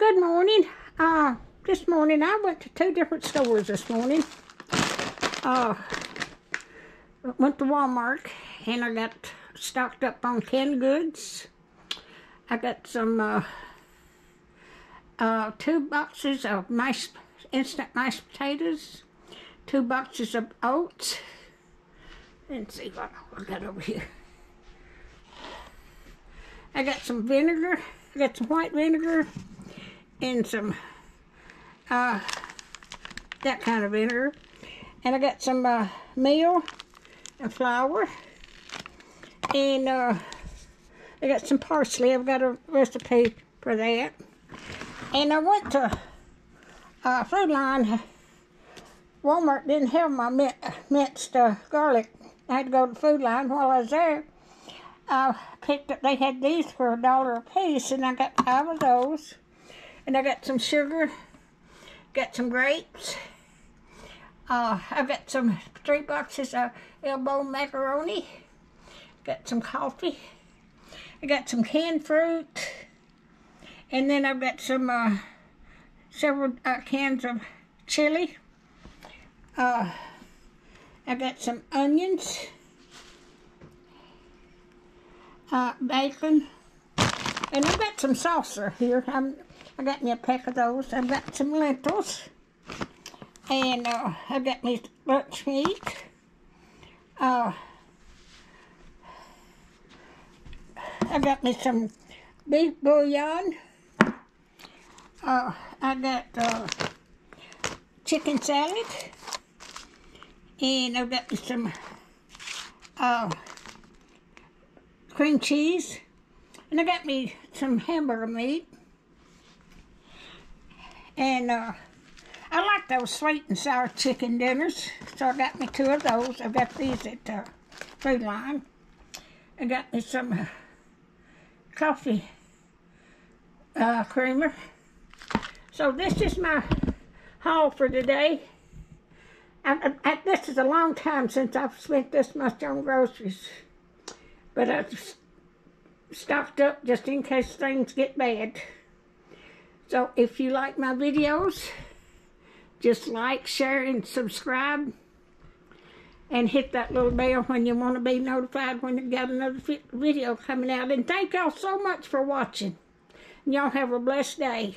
Good morning. Uh, this morning I went to two different stores this morning. Uh, went to Walmart and I got stocked up on canned goods. I got some uh, uh, two boxes of instant mashed potatoes, two boxes of oats. Let's see what I got over here. I got some vinegar. I got some white vinegar and some uh, that kind of vinegar. And I got some uh, meal and flour. And uh, I got some parsley. I've got a recipe for that. And I went to uh, Food Lion. Walmart didn't have my mint, minced uh, garlic. I had to go to Food Lion while I was there. I picked up, they had these for a dollar a piece, and I got five of those. And I got some sugar, got some grapes. Uh, I've got some three boxes of elbow macaroni. Got some coffee. I got some canned fruit. And then I've got some uh, several uh, cans of chili. Uh, I got some onions uh, bacon, and I've got some salsa here. I'm, I got me a pack of those. I've got some lentils, and uh, I've got me lunch meat. Uh, I got me some beef bouillon. Uh, I got uh, chicken salad, and I've got me some uh, cream cheese. And I got me some hamburger meat. And uh, I like those sweet and sour chicken dinners. So I got me two of those. I've got these at uh, Food Lion. I got me some uh, coffee uh, creamer. So this is my haul for today. I, I, this is a long time since I've spent this much on groceries. But I've stocked up just in case things get bad. So if you like my videos, just like, share, and subscribe. And hit that little bell when you want to be notified when you got another video coming out. And thank y'all so much for watching. Y'all have a blessed day.